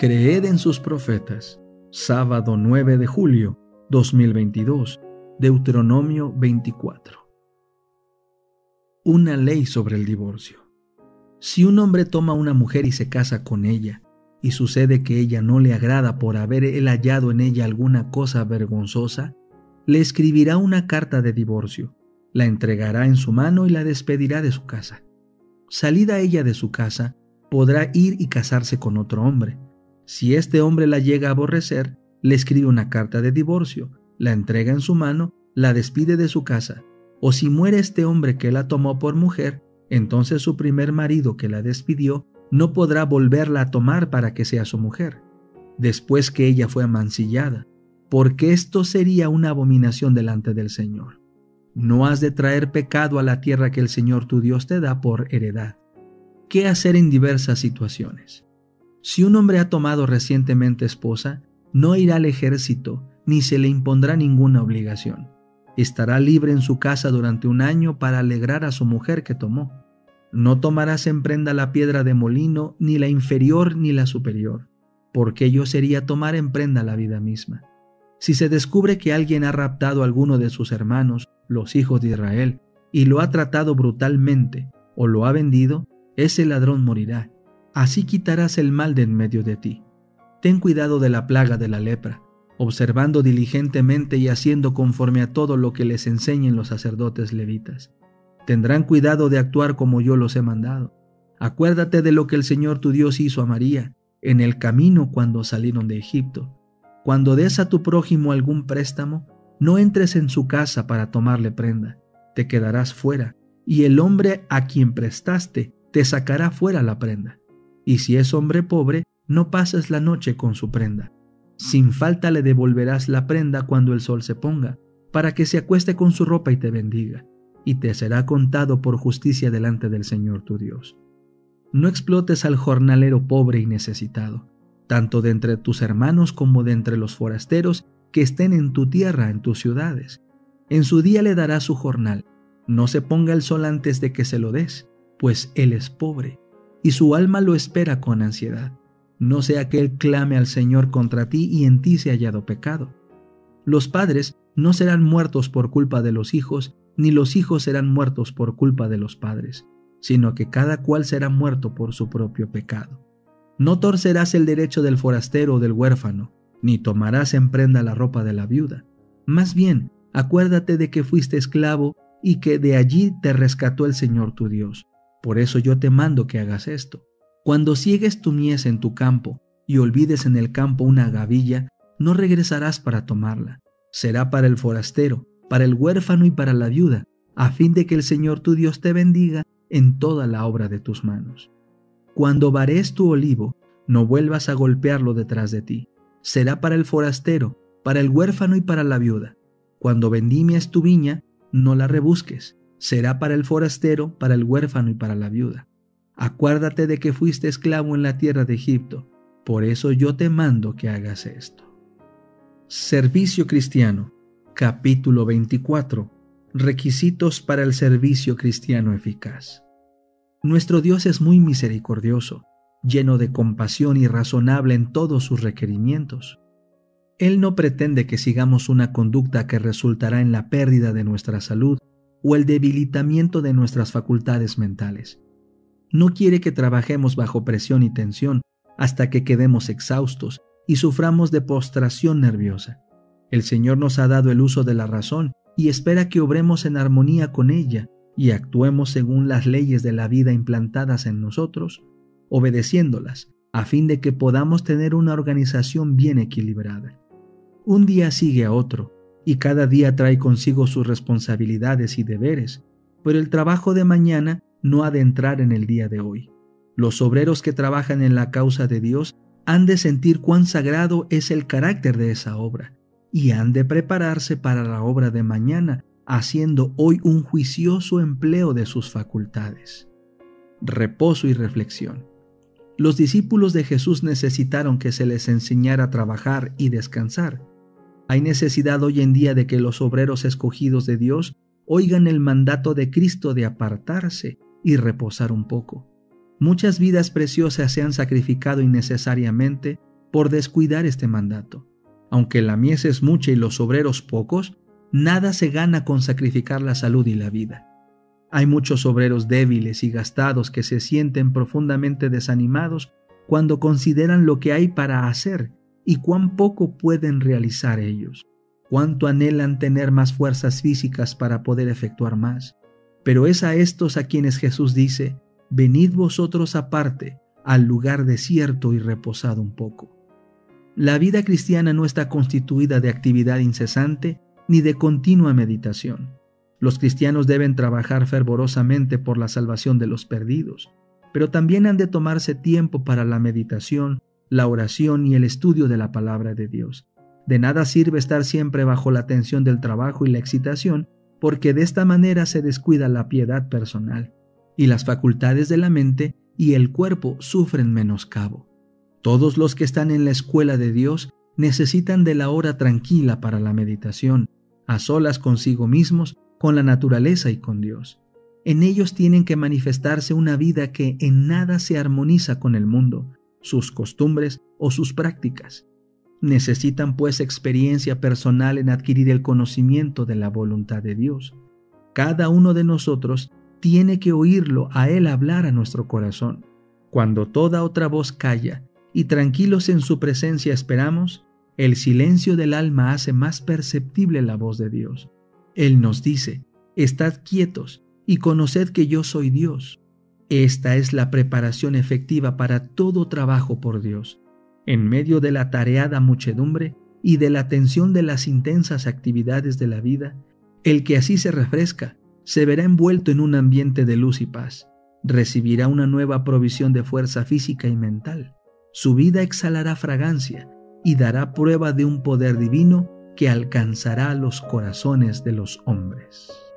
Creed en sus profetas. Sábado 9 de julio 2022. Deuteronomio 24. Una ley sobre el divorcio. Si un hombre toma una mujer y se casa con ella, y sucede que ella no le agrada por haber él hallado en ella alguna cosa vergonzosa, le escribirá una carta de divorcio, la entregará en su mano y la despedirá de su casa. Salida ella de su casa, podrá ir y casarse con otro hombre si este hombre la llega a aborrecer, le escribe una carta de divorcio, la entrega en su mano, la despide de su casa. O si muere este hombre que la tomó por mujer, entonces su primer marido que la despidió no podrá volverla a tomar para que sea su mujer, después que ella fue amancillada, porque esto sería una abominación delante del Señor. No has de traer pecado a la tierra que el Señor tu Dios te da por heredad. ¿Qué hacer en diversas situaciones? Si un hombre ha tomado recientemente esposa, no irá al ejército ni se le impondrá ninguna obligación. Estará libre en su casa durante un año para alegrar a su mujer que tomó. No tomarás en prenda la piedra de molino, ni la inferior ni la superior, porque ello sería tomar en prenda la vida misma. Si se descubre que alguien ha raptado a alguno de sus hermanos, los hijos de Israel, y lo ha tratado brutalmente, o lo ha vendido, ese ladrón morirá, Así quitarás el mal de en medio de ti. Ten cuidado de la plaga de la lepra, observando diligentemente y haciendo conforme a todo lo que les enseñen los sacerdotes levitas. Tendrán cuidado de actuar como yo los he mandado. Acuérdate de lo que el Señor tu Dios hizo a María en el camino cuando salieron de Egipto. Cuando des a tu prójimo algún préstamo, no entres en su casa para tomarle prenda, te quedarás fuera, y el hombre a quien prestaste te sacará fuera la prenda y si es hombre pobre, no pases la noche con su prenda. Sin falta le devolverás la prenda cuando el sol se ponga, para que se acueste con su ropa y te bendiga, y te será contado por justicia delante del Señor tu Dios. No explotes al jornalero pobre y necesitado, tanto de entre tus hermanos como de entre los forasteros que estén en tu tierra, en tus ciudades. En su día le darás su jornal. No se ponga el sol antes de que se lo des, pues él es pobre y su alma lo espera con ansiedad. No sea que él clame al Señor contra ti y en ti se hallado pecado. Los padres no serán muertos por culpa de los hijos, ni los hijos serán muertos por culpa de los padres, sino que cada cual será muerto por su propio pecado. No torcerás el derecho del forastero o del huérfano, ni tomarás en prenda la ropa de la viuda. Más bien, acuérdate de que fuiste esclavo y que de allí te rescató el Señor tu Dios por eso yo te mando que hagas esto. Cuando ciegues tu mies en tu campo y olvides en el campo una gavilla, no regresarás para tomarla. Será para el forastero, para el huérfano y para la viuda, a fin de que el Señor tu Dios te bendiga en toda la obra de tus manos. Cuando vares tu olivo, no vuelvas a golpearlo detrás de ti. Será para el forastero, para el huérfano y para la viuda. Cuando vendimies tu viña, no la rebusques será para el forastero, para el huérfano y para la viuda. Acuérdate de que fuiste esclavo en la tierra de Egipto, por eso yo te mando que hagas esto. Servicio Cristiano, capítulo 24. Requisitos para el servicio cristiano eficaz. Nuestro Dios es muy misericordioso, lleno de compasión y razonable en todos sus requerimientos. Él no pretende que sigamos una conducta que resultará en la pérdida de nuestra salud o el debilitamiento de nuestras facultades mentales. No quiere que trabajemos bajo presión y tensión hasta que quedemos exhaustos y suframos de postración nerviosa. El Señor nos ha dado el uso de la razón y espera que obremos en armonía con ella y actuemos según las leyes de la vida implantadas en nosotros, obedeciéndolas, a fin de que podamos tener una organización bien equilibrada. Un día sigue a otro, y cada día trae consigo sus responsabilidades y deberes, pero el trabajo de mañana no ha de entrar en el día de hoy. Los obreros que trabajan en la causa de Dios han de sentir cuán sagrado es el carácter de esa obra, y han de prepararse para la obra de mañana, haciendo hoy un juicioso empleo de sus facultades. Reposo y reflexión. Los discípulos de Jesús necesitaron que se les enseñara a trabajar y descansar, hay necesidad hoy en día de que los obreros escogidos de Dios oigan el mandato de Cristo de apartarse y reposar un poco. Muchas vidas preciosas se han sacrificado innecesariamente por descuidar este mandato. Aunque la mies es mucha y los obreros pocos, nada se gana con sacrificar la salud y la vida. Hay muchos obreros débiles y gastados que se sienten profundamente desanimados cuando consideran lo que hay para hacer y cuán poco pueden realizar ellos, cuánto anhelan tener más fuerzas físicas para poder efectuar más. Pero es a estos a quienes Jesús dice, venid vosotros aparte al lugar desierto y reposad un poco. La vida cristiana no está constituida de actividad incesante ni de continua meditación. Los cristianos deben trabajar fervorosamente por la salvación de los perdidos, pero también han de tomarse tiempo para la meditación, la oración y el estudio de la palabra de Dios. De nada sirve estar siempre bajo la tensión del trabajo y la excitación, porque de esta manera se descuida la piedad personal, y las facultades de la mente y el cuerpo sufren menoscabo. Todos los que están en la escuela de Dios necesitan de la hora tranquila para la meditación, a solas consigo mismos, con la naturaleza y con Dios. En ellos tienen que manifestarse una vida que en nada se armoniza con el mundo, sus costumbres o sus prácticas. Necesitan pues experiencia personal en adquirir el conocimiento de la voluntad de Dios. Cada uno de nosotros tiene que oírlo a Él hablar a nuestro corazón. Cuando toda otra voz calla y tranquilos en su presencia esperamos, el silencio del alma hace más perceptible la voz de Dios. Él nos dice, Estad quietos y conoced que yo soy Dios. Esta es la preparación efectiva para todo trabajo por Dios. En medio de la tareada muchedumbre y de la tensión de las intensas actividades de la vida, el que así se refresca se verá envuelto en un ambiente de luz y paz. Recibirá una nueva provisión de fuerza física y mental. Su vida exhalará fragancia y dará prueba de un poder divino que alcanzará los corazones de los hombres.